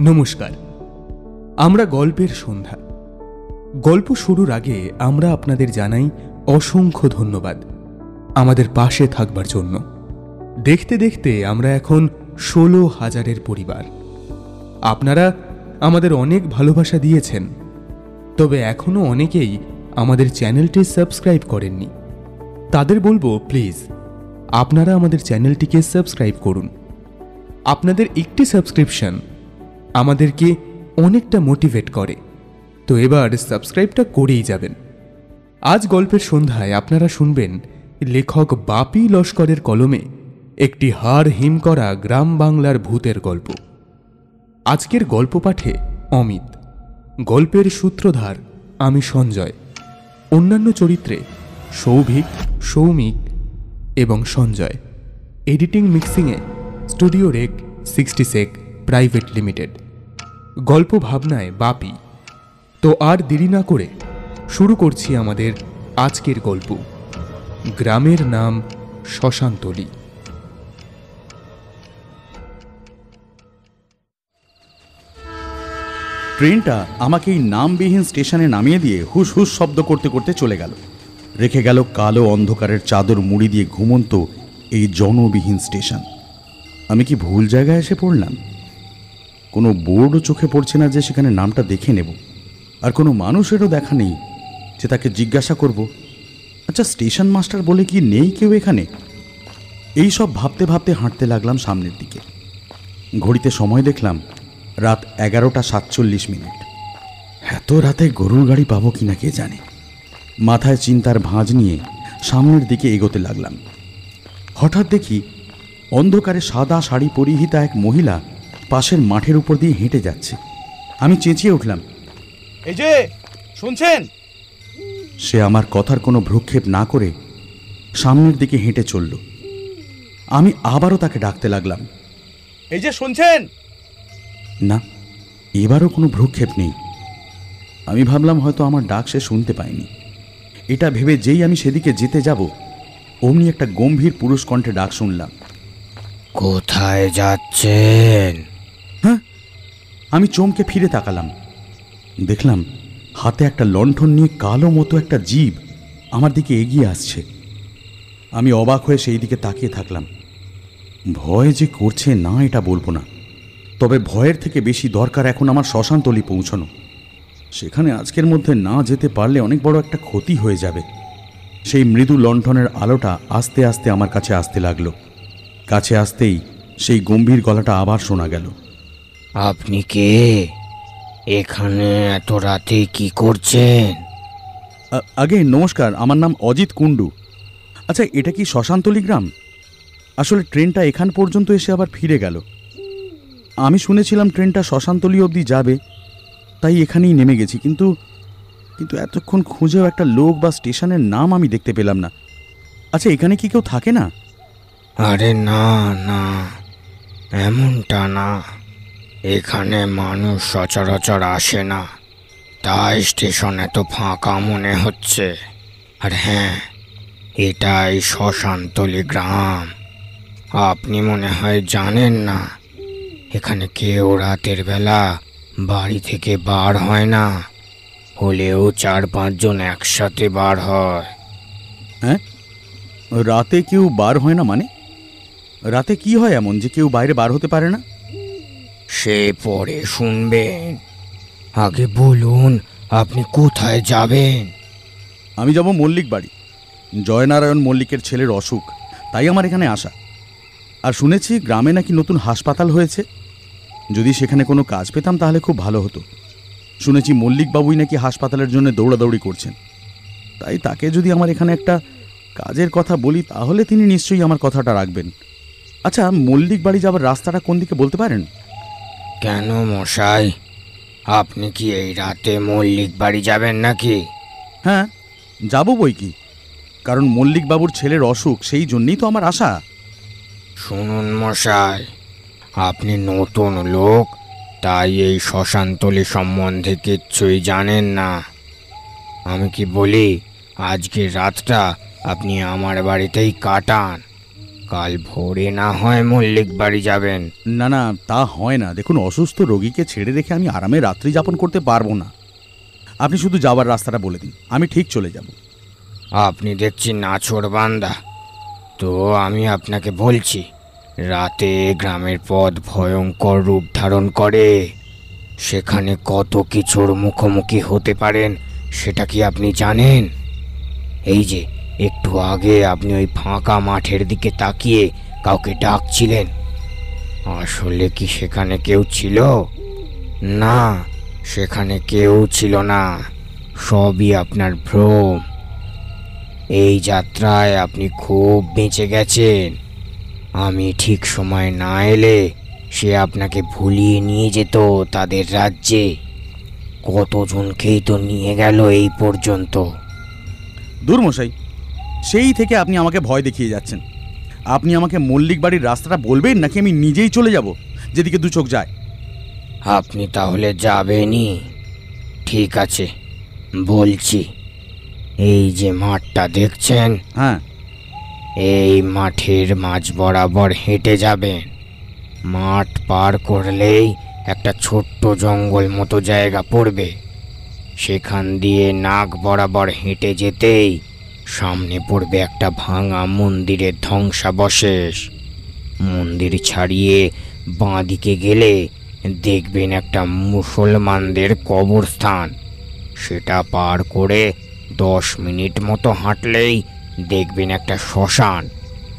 নমস্কার। আমরা গল্পের সন্ধ্যা। গল্প শুরুর আগে আমরা আপনাদের জানাই অসংখ্য ধন্যবাদ আমাদের পাশে থাকবার জন্য। দেখতে দেখতে আমরা এখন ষোলো হাজারের পরিবার। আপনারা আমাদের অনেক ভালোবাসা দিয়েছেন, তবে এখনও অনেকেই আমাদের চ্যানেলটি সাবস্ক্রাইব করেননি। তাদের বলব, প্লিজ, আপনারা আমাদের চ্যানেলটিকে সাবস্ক্রাইব করুন। আপনাদের একটি সাবস্ক্রিপশন আমাদেরকে অনেকটা মোটিভেট করে। তো এবার সাবস্ক্রাইবটা করেই যাবেন। আজ গল্পের সন্ধ্যায় আপনারা শুনবেন লেখক বাপি লস্করের কলমে একটি হাড় হিম করা গ্রাম বাংলার ভূতের গল্প। আজকের গল্প পাঠে অমিত। গল্পের সূত্রধার আমি সঞ্জয়। অন্যান্য চরিত্রে সৌভিক, সৌমিক এবং Sanjay. Editing, মিক্সিংয়ে studio rec sixty sec. Private limited. গল্প ভাবনায় বাপি। তো আর দেরি না করে শুরু করছি আমাদের আজকের গল্প। গ্রামের নাম শ্মশানতলি ট্রেনটা আমাকে এই নামবিহীন স্টেশনে নামিয়ে দিয়ে হুস হুস শব্দ করতে করতে চলে গেল। রেখে গেল কালো অন্ধকারের চাদর মুড়ি দিয়ে ঘুমন্ত এই জনবিহীন স্টেশন। আমি কি ভুল জায়গায় এসে পড়লাম? কোনো বোর্ডও চোখে পড়ছে না যে সেখানে নামটা দেখে নেব। আর কোনো মানুষেরও দেখা নেই যে তাকে জিজ্ঞাসা করব। আচ্ছা স্টেশন মাস্টার বলে কি নেই কেউ এখানে? এই সব ভাবতে ভাবতে হাঁটতে লাগলাম সামনের দিকে। ঘড়িতে সময় দেখলাম রাত এগারোটা সাতচল্লিশ মিনিট। এত রাতে গরুর গাড়ি পাবো কিনা কে জানে? মাথায় চিন্তার ভাঁজ নিয়ে সামনের দিকে এগোতে লাগলাম। হঠাৎ দেখি অন্ধকারে সাদা শাড়ি পরিহিতা এক মহিলা পাশের মাঠের উপর দিয়ে হেঁটে যাচ্ছে। আমি চেঁচিয়ে উঠলাম। এই যে শুনছেন? সে আমার কথার কোনো ভ্রুক্ষেপ না করে সামনের দিকে হেঁটে চলল। আমি আবারও তাকে ডাকতে লাগলাম। এই যে শুনছেন? না এবারও কোনো ভ্রুক্ষেপ নেই। আমি ভাবলাম হয়তো আমার ডাক সে শুনতে পায়নি। এটা ভেবে যেই আমি সেদিকে যেতে যাব অমনি একটা গম্ভীর পুরুষ কণ্ঠে ডাক শুনলাম। কোথায় যাচ্ছেন? আমি চমকে ফিরে তাকালাম। দেখলাম হাতে একটা লণ্ঠন নিয়ে কালো মতো একটা জীব আমার দিকে এগিয়ে আসছে। আমি অবাক হয়ে সেই দিকে তাকিয়ে থাকলাম। ভয় যে করছে না এটা বলব না। তবে ভয়ের থেকে বেশি দরকার এখন আমার শ্মশানতলি পৌঁছানো। সেখানে আজকের মধ্যে না যেতে পারলে অনেক বড় একটা ক্ষতি হয়ে যাবে। সেই মৃদু লণ্ঠনের আলোটা আস্তে আস্তে আমার কাছে আসতে লাগল। কাছে আসতেই সেই গম্ভীর গলাটা আবার শোনা গেল। আপনি কে? এখানে এত রাতে কি করছেন? আগে নমস্কার আমার নাম অজিত কুণ্ডু। আচ্ছা এটা কি শ্মশানতলি গ্রাম? আসলে ট্রেনটা এখান পর্যন্ত এসে আবার ফিরে গেল। আমি শুনেছিলাম ট্রেনটা শ্মশানতলি অবধি যাবে তাই এখানেই নেমে গেছি কিন্তু কিন্তু এতক্ষণ খুঁজেও একটা লোক বা স্টেশনের নাম আমি দেখতে পেলাম না। আচ্ছা এখানে কি কেউ থাকে না? আরে না না এমনটা না। এখানে মানুষ সচরাচর আসে না। তাই স্টেশন এত ফাঁকা মনে হচ্ছে। আর হ্যাঁ এটাই শ্মশানতলি গ্রাম। আপনি মনে হয় জানেন না, এখানে কেউ রাতের বেলা বাড়ি থেকে বার হয় না। হলেও চার পাঁচজন একসাথে বার হয়। হ্যাঁ? রাতে কেউ বার হয় না মানে? রাতে কি হয় এমন যে কেউ বাইরে বার হতে পারে না? সে পরে শুনবেন। আগে বলুন, আপনি কোথায় যাবেন? আমি যাব মল্লিক বাড়ি। জয়নারায়ণ মল্লিকের ছেলের অসুখ, তাই আমার এখানে আসা। আর শুনেছি গ্রামে নাকি নতুন হাসপাতাল হয়েছে। যদি সেখানে কোনো কাজ পেতাম তাহলে খুব ভালো হতো। শুনেছি মল্লিক বাবুই নাকি হাসপাতালের জন্য দৌড়াদৌড়ি করছেন। তাই তাকে যদি আমার এখানে একটা কাজের কথা বলি, তাহলে তিনি নিশ্চয়ই আমার কথাটা রাখবেন। আচ্ছা মল্লিক বাড়ি যাবার রাস্তাটা কোন দিকে বলতে পারেন? কেন মশাই? আপনি কি এই রাতে মল্লিক বাড়ি যাবেন নাকি? হ্যাঁ যাব বই কি? কারণ মল্লিক বাবুর ছেলের অসুখ সেই জন্যই তো আমার আশা। শুনুন মশাই আপনি নতুন লোক তাই এই শ্মশানতলি সম্বন্ধে কিচ্ছুই জানেন না। আমি কি বলি আজকের রাতটা আপনি আমার বাড়িতেই কাটান। কাল ভোরে না হয় মল্লিক বাড়ি যাবেন। না না তা হয় না। দেখুন অসুস্থ রোগীকে ছেড়ে রেখে আমি আরামে রাত্রি যাপন করতে পারব না। আপনি শুধু যাওয়ার রাস্তাটা বলে দিন। আমি ঠিক চলে যাব। আপনি দেখছি নাছোড় বান্দা। তো আমি আপনাকে বলছি রাতে গ্রামের পথ ভয়ঙ্কর রূপ ধারণ করে। সেখানে কত কিছুর মুখোমুখি হতে পারেন সেটা কি আপনি জানেন? এই যে একটু আগে আপনি ওই ফাঁকা মাঠের দিকে তাকিয়ে কাউকে ডাকছিলেন। আসলে কি সেখানে কেউ ছিল? না, সেখানে কেউ ছিল না। সবই আপনার ভ্রম। এই যাত্রায় আপনি খুব বেঁচে গেছেন। আমি ঠিক সময় না এলে সে আপনাকে ভুলিয়ে নিয়ে যেত তাদের রাজ্যে। কতজনকেই তো নিয়ে গেল এই পর্যন্ত। দূর মশাই সেই থেকে আপনি আমাকে ভয় দেখিয়ে যাচ্ছেন। আপনি আমাকে মল্লিক বাড়ির রাস্তাটা বলবেন নাকি আমি নিজেই চলে যাব যেদিকে দু চোখ যায়? আপনি তাহলে যাবেনই। ঠিক আছে বলছি। এই যে মাঠটা দেখছেন? হ্যাঁ। এই মাঠের মাঝ বরাবর হেঁটে যাবেন। মাঠ পার করলেই একটা ছোট্ট জঙ্গল মতো জায়গা পড়বে। সেখান দিয়ে নাক বরাবর হেঁটে যেতেই সামনে পড়বে একটা ভাঙা মন্দিরের ধ্বংসাবশেষ। মন্দির ছাড়িয়ে বাঁ দিকে গেলে দেখবেন একটা মুসলমানদের কবরস্থান। সেটা পার করে দশ মিনিট মতো হাঁটলেই দেখবেন একটা শ্মশান।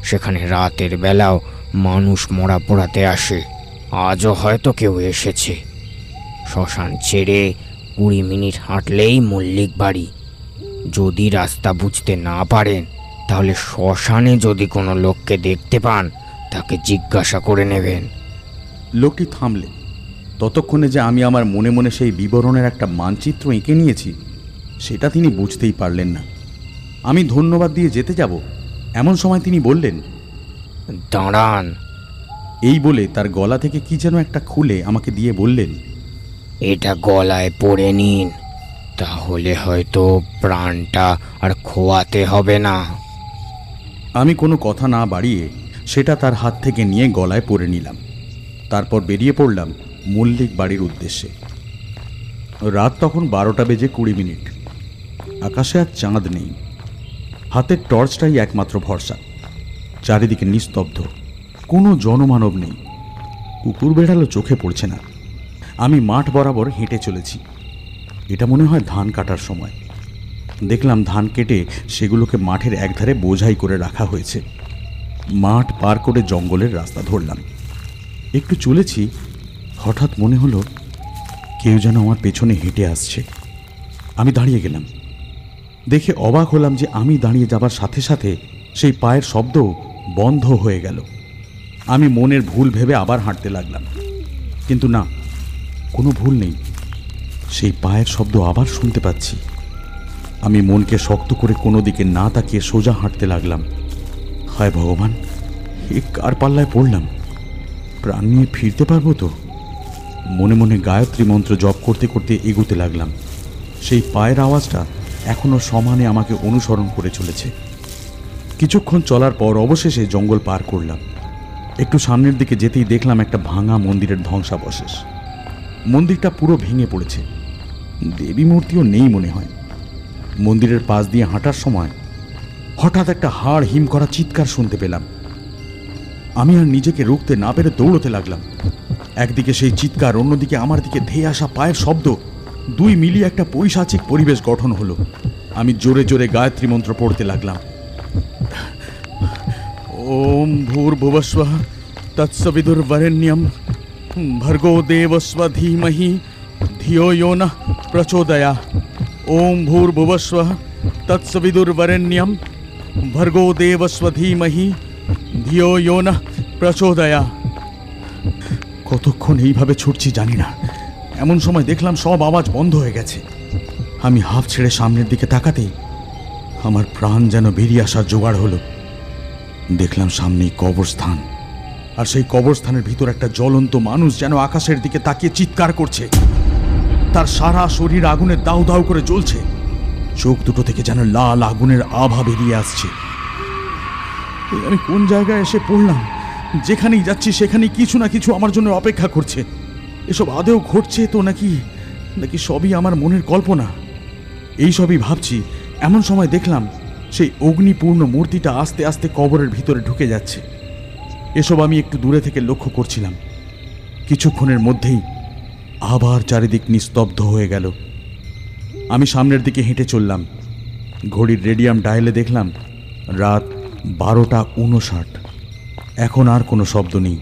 সেখানে রাতের বেলাও মানুষ মরা পোড়াতে আসে। আজও হয়তো কেউ এসেছে। শ্মশান ছেড়ে কুড়ি মিনিট হাঁটলেই মল্লিক বাড়ি। যদি রাস্তা বুঝতে না পারেন তাহলে শ্মশানে যদি কোনো লোককে দেখতে পান তাকে জিজ্ঞাসা করে নেবেন। লোকটি থামলে। ততক্ষণে যে আমি আমার মনে মনে সেই বিবরণের একটা মানচিত্র এঁকে নিয়েছি সেটা তিনি বুঝতেই পারলেন না। আমি ধন্যবাদ দিয়ে যেতে যাব। এমন সময় তিনি বললেন দাঁড়ান। এই বলে তার গলা থেকে কি যেন একটা খুলে আমাকে দিয়ে বললেন এটা গলায় পরে নিন। তাহলে হয়তো প্রাণটা আর খোয়াতে হবে না। আমি কোনো কথা না বাড়িয়ে সেটা তার হাত থেকে নিয়ে গলায় পরে নিলাম। তারপর বেরিয়ে পড়লাম মল্লিক বাড়ির উদ্দেশ্যে। রাত তখন বারোটা বেজে কুড়ি মিনিট। আকাশে আর চাঁদ নেই। হাতের টর্চটাই একমাত্র ভরসা। চারিদিকে নিস্তব্ধ। কোনো জনমানব নেই। কুকুর বেড়ালো চোখে পড়ছে না। আমি মাঠ বরাবর হেঁটে চলেছি। এটা মনে হয় ধান কাটার সময়। দেখলাম ধান কেটে সেগুলোকে মাঠের একধারে বোঝাই করে রাখা হয়েছে। মাঠ পার করে জঙ্গলের রাস্তা ধরলাম। একটু চলেছি, হঠাৎ মনে হলো কেউ যেন আমার পেছনে হেঁটে আসছে। আমি দাঁড়িয়ে গেলাম। দেখে অবাক হলাম যে আমি দাঁড়িয়ে যাবার সাথে সাথে সেই পায়ের শব্দ বন্ধ হয়ে গেল। আমি মনের ভুল ভেবে আবার হাঁটতে লাগলাম। কিন্তু না, কোনো ভুল নেই। সেই পায়ের শব্দ আবার শুনতে পাচ্ছি। আমি মনকে শক্ত করে কোনো দিকে না তাকিয়ে সোজা হাঁটতে লাগলাম। হায় ভগবান, এ কার পাল্লায় পড়লাম? প্রাণ নিয়ে ফিরতে পারব তো? মনে মনে গায়ত্রী মন্ত্র জপ করতে করতে এগোতে লাগলাম। সেই পায়ের আওয়াজটা এখনও সমানে আমাকে অনুসরণ করে চলেছে। কিছুক্ষণ চলার পর অবশেষে জঙ্গল পার করলাম। একটু সামনের দিকে যেতেই দেখলাম একটা ভাঙা মন্দিরের ধ্বংসাবশেষ। মন্দিরটা পুরো ভেঙে পড়েছে। দেবী মূর্তিও নেই মনে হয়। মন্দিরের পাশ দিয়ে হাঁটার সময় হঠাৎ একটা হাড় হিম করা চিৎকার শুনতে পেলাম। আমি আর নিজেকে রুখতে না পেরে দৌড়তে লাগলাম। একদিকে সেই চিৎকার, অন্যদিকে আমার দিকে ধেয়ে আসা পায়ের শব্দ। দুই মিলিয়ে একটা পৈশাচিক পরিবেশ গঠন হলো। আমি জোরে জোরে গায়ত্রী মন্ত্র পড়তে লাগলাম। ওম ভূর্ভুবস্ব তৎসবিদুর্বরেণ্যম। ভর্গো দেবস্ব ধীমহি। धियो यो न प्रचोदया। ओम भूर्भुवस्व तत्सविदुर्वरेण्यम। भर्गो देवस्व धीमहि ধিও ইয়ো না প্রচোদয়া কতক্ষণ এইভাবে ছুটছি জানি না। এমন সময় দেখলাম সব আওয়াজ বন্ধ হয়ে গেছে। আমি হাফ ছেড়ে সামনের দিকে তাকাতেই আমার প্রাণ যেন বেরিয়ে আসার জোগাড় হলো। দেখলাম সামনেই কবরস্থান। আর সেই কবরস্থানের ভিতর একটা জ্বলন্ত মানুষ যেন আকাশের দিকে তাকিয়ে চিৎকার করছে। তার সারা শরীর আগুনের দাউ দাউ করে জ্বলছে। চোখ দুটো থেকে যেন লাল আগুনের আভা বেরিয়ে আসছে। আমি কোন জায়গায় এসে পড়লাম? যেখানেই যাচ্ছি, সেখানেই কিছু না কিছু আমার জন্য অপেক্ষা করছে। এসব আদেও ঘটছে তো নাকি নাকি সবই আমার মনের কল্পনা? এই সবই ভাবছি, এমন সময় দেখলাম সেই অগ্নিপূর্ণ মূর্তিটা আস্তে আস্তে কবরের ভিতরে ঢুকে যাচ্ছে। এসব আমি একটু দূরে থেকে লক্ষ্য করছিলাম। কিছুক্ষণের মধ্যেই আবার চারিদিক নিস্তব্ধ হয়ে গেল। আমি সামনের দিকে হেঁটে চললাম। ঘড়ির রেডিয়াম ডায়ালে দেখলাম রাত বারোটা উনষাট এখন আর কোনো শব্দ নেই।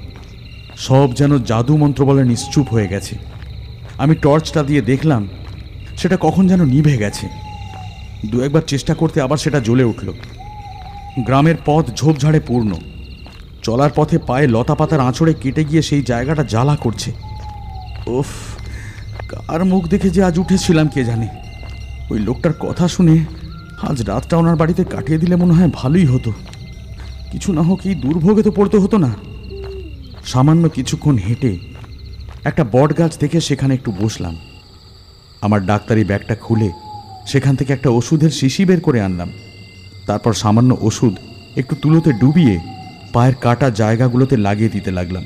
সব যেন জাদু মন্ত্র বলে নিশ্চুপ হয়ে গেছে। আমি টর্চটা দিয়ে দেখলাম সেটা কখন যেন নিভে গেছে। দু একবার চেষ্টা করতে আবার সেটা জ্বলে উঠল। গ্রামের পথ ঝোপঝাড়ে পূর্ণ। চলার পথে পায়ে লতা পাতার আঁচড়ে কেটে গিয়ে সেই জায়গাটা জ্বালা করছে। ওফ কার মুখ দেখে যে আজ উঠেছিলাম কে জানে। ওই লোকটার কথা শুনে আজ রাতটা ওনার বাড়িতে কাটিয়ে দিলে মনে হয় ভালোই হতো। কিছু না হোক এই দুর্ভোগে তো পড়তে হতো না। সামান্য কিছুক্ষণ হেঁটে একটা বট গাছ দেখে সেখানে একটু বসলাম। আমার ডাক্তারি ব্যাগটা খুলে সেখান থেকে একটা ওষুধের শিশি বের করে আনলাম। তারপর সামান্য ওষুধ একটু তুলোতে ডুবিয়ে পায়ের কাটা জায়গাগুলোতে লাগিয়ে দিতে লাগলাম।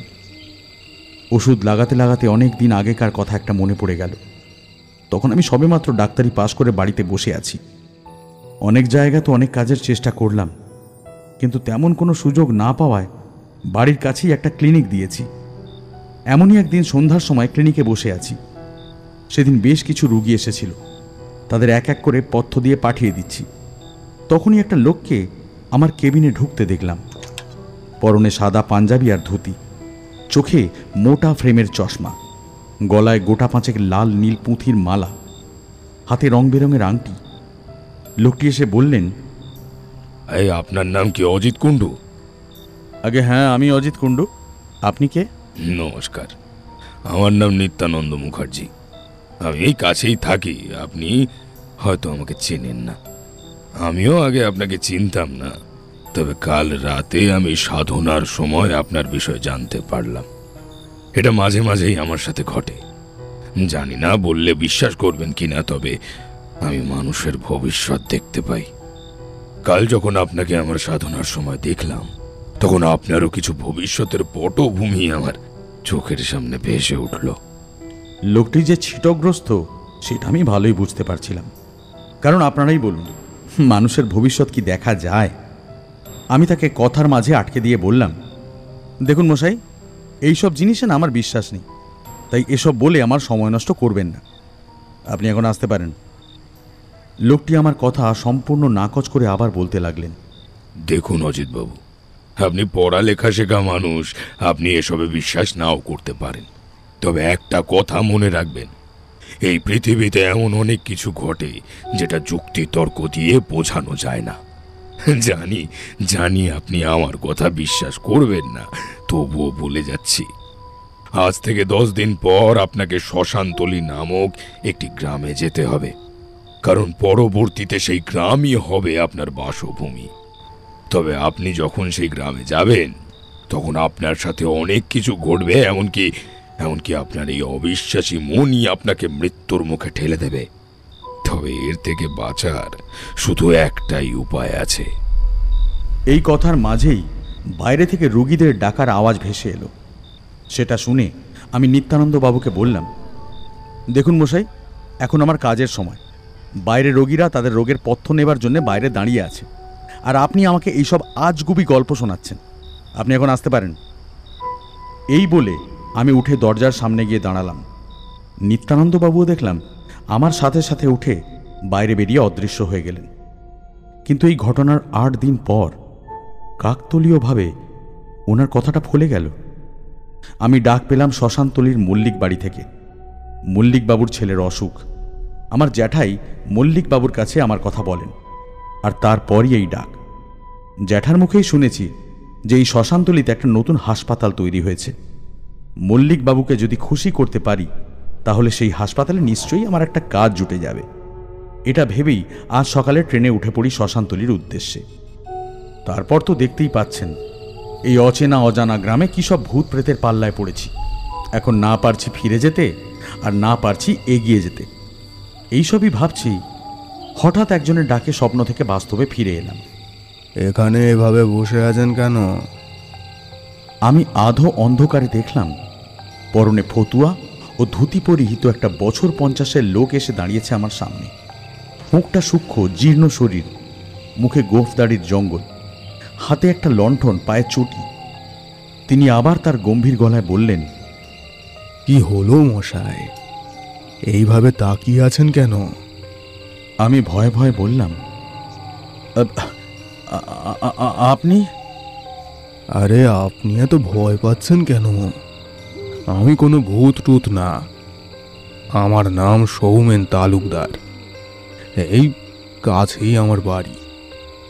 ওষুধ লাগাতে লাগাতে অনেক দিন আগেকার কথা একটা মনে পড়ে গেল। তখন আমি সবেমাত্র ডাক্তারি পাশ করে বাড়িতে বসে আছি। অনেক জায়গা তো অনেক কাজের চেষ্টা করলাম। কিন্তু তেমন কোনো সুযোগ না পাওয়ায় বাড়ির কাছেই একটা ক্লিনিক দিয়েছি। এমনই একদিন সন্ধ্যার সময় ক্লিনিকে বসে আছি। সেদিন বেশ কিছু রুগী এসেছিল। তাদের এক এক করে পথ্য দিয়ে পাঠিয়ে দিচ্ছি। তখনই একটা লোককে আমার কেবিনে ঢুকতে দেখলাম। পরনে সাদা পাঞ্জাবি আর ধুতি। চোখে মোটা ফ্রেমের চশমা গলায় গোটা পাঁচেক লাল নীল পুঁথির মালা হাতে রং বেরঙের আংটি। লোকটি এসে বললেন এই আপনার নাম কি অজিত কুণ্ডু? আগে হ্যাঁ আমি অজিত কুণ্ডু। আপনি কে? নমস্কার। আমার নাম নিত্যানন্দ মুখার্জি। আমি এই কাছেই থাকি আপনি হয়তো আমাকে চেনেন না। আমিও আগে আপনাকে চিনতাম না। তবে কাল রাতে আমি সাধনার সময় আপনার বিষয়ে জানতে পারলাম। এটা মাঝে মাঝেই আমার সাথে ঘটে। জানি না বললে বিশ্বাস করবেন কিনা, তবে আমি মানুষের ভবিষ্যৎ দেখতে পাই। কাল যখন আপনাকে আমার সাধনার সময় দেখলাম, তখন আপনারও কিছু ভবিষ্যতের পটভূমি আমার চোখের সামনে ভেসে উঠল। লোকটি যে ছিটগ্রস্ত, সেটা আমি ভালোই বুঝতে পারছিলাম। কারণ আপনারাই বলুন, মানুষের ভবিষ্যৎ কি দেখা যায়? আমি তাকে কথার মাঝে আটকে দিয়ে বললাম, দেখুন মশাই, এইসব জিনিসে না আমার বিশ্বাস নেই, তাই এসব বলে আমার সময় নষ্ট করবেন না। আপনি এখন আসতে পারেন। লোকটি আমার কথা সম্পূর্ণ নাকচ করে আবার বলতে লাগলেন, দেখুন অজিতবাবু, আপনি পড়ালেখা শেখা মানুষ, আপনি এসবে বিশ্বাস নাও করতে পারেন। তবে একটা কথা মনে রাখবেন, এই পৃথিবীতে এমন অনেক কিছু ঘটে যেটা যুক্তি তর্ক দিয়ে বোঝানো যায় না। জানি জানি আপনি আমার কথা বিশ্বাস করবেন না, তবুও বলে যাচ্ছি। আজ থেকে দশ দিন পর আপনাকে শ্মশানতলি নামক একটি গ্রামে যেতে হবে, কারণ পরবর্তীতে সেই গ্রামই হবে আপনার বাসভূমি। তবে আপনি যখন সেই গ্রামে যাবেন, তখন আপনার সাথে অনেক কিছু ঘটবে, এমনকি এমনকি আপনার এই অবিশ্বাসী মনই আপনাকে মৃত্যুর মুখে ঠেলে দেবে। তবে এর থেকে বাঁচার শুধু একটাই উপায় আছে। এই কথার মাঝেই বাইরে থেকে রুগীদের ডাকার আওয়াজ ভেসে এলো। সেটা শুনে আমি নিত্যানন্দ বাবুকে বললাম, দেখুন মশাই, এখন আমার কাজের সময়। বাইরে রোগীরা তাদের রোগের পথ্য নেবার জন্য বাইরে দাঁড়িয়ে আছে। আর আপনি আমাকে এইসব আজগুবি গল্প শোনাচ্ছেন। আপনি এখন আসতে পারেন। এই বলে আমি উঠে দরজার সামনে গিয়ে দাঁড়ালাম। নিত্যানন্দবাবুও দেখলাম আমার সাথে সাথে উঠে বাইরে বেরিয়ে অদৃশ্য হয়ে গেলেন। কিন্তু এই ঘটনার আট দিন পর কাকতলীয়ভাবে ওনার কথাটা ফলে গেল। আমি ডাক পেলাম শ্মশানতলির মল্লিক বাড়ি থেকে। মল্লিক বাবুর ছেলের অসুখ। আমার জ্যাঠাই মল্লিক বাবুর কাছে আমার কথা বলেন, আর তারপরই এই ডাক। জ্যাঠার মুখেই শুনেছি যে এই শ্মশানতলিতে একটা নতুন হাসপাতাল তৈরি হয়েছে। মল্লিক বাবুকে যদি খুশি করতে পারি তাহলে সেই হাসপাতালে নিশ্চয়ই আমার একটা কাজ জুটে যাবে। এটা ভেবেই আজ সকালে ট্রেনে উঠে পড়ি শ্মশানতলির উদ্দেশ্যে। তারপর তো দেখতেই পাচ্ছেন এই অচেনা অজানা গ্রামে কী সব ভূত প্রেতের পাল্লায় পড়েছি। এখন না পারছি ফিরে যেতে আর না পারছি এগিয়ে যেতে। এইসবই ভাবছি হঠাৎ একজনের ডাকে স্বপ্ন থেকে বাস্তবে ফিরে এলাম। এখানে এভাবে বসে আছেন কেন? আমি আধো অন্ধকারে দেখলাম পরনে ফতুয়া ও ধুতি পরিহিত একটা বছর পঞ্চাশের লোক এসে দাঁড়িয়েছে আমার সামনে। মুখটা সূক্ষ্ম জীর্ণ শরীর মুখে গোফ দাড়ির জঙ্গল হাতে একটা লণ্ঠন পায়ে চটি। তিনি আবার তার গম্ভীর গলায় বললেন কি হলো মশাই? এইভাবে তাকিয়ে আছেন কেন? আমি ভয়ে ভয়ে বললাম "আ- আ- আ- আ- আপনি? আরে আপনি এত ভয় পাচ্ছেন কেন? আমি কোনো ভূত টুত না। আমার নাম সৌমেন তালুকদার। এই কাছেই আমার বাড়ি।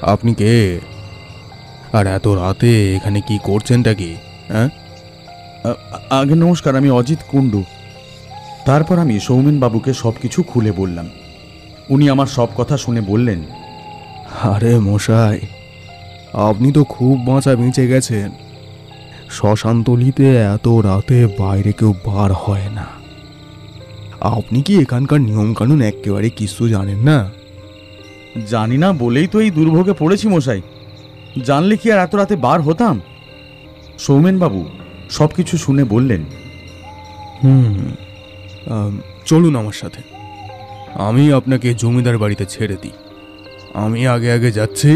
আপনি কে? আর এত রাতে এখানে কি করছেনটা কি হ্যাঁ? আগে নমস্কার আমি অজিত কুণ্ডু। তারপর আমি সৌমেন বাবুকে সব কিছু খুলে বললাম। উনি আমার সব কথা শুনে বললেন আরে মশাই আপনি তো খুব বাঁচা বেঁচে গেছেন। শ্মশানতলিতে এত রাতে বাইরে কেউ বার হয় না। আপনি কি এখানকার নিয়মকানুন একেবারে কিছু জানেন না? জানি না বলেই তো এই দুর্ভোগে পড়েছি মশাই। জানলে কি আর এত রাতে বার হতাম? সৌমেন বাবু সব কিছু শুনে বললেন হুম চলুন আমার সাথে। আমি আপনাকে জমিদার বাড়িতে ছেড়ে দিই। আমি আগে আগে যাচ্ছি।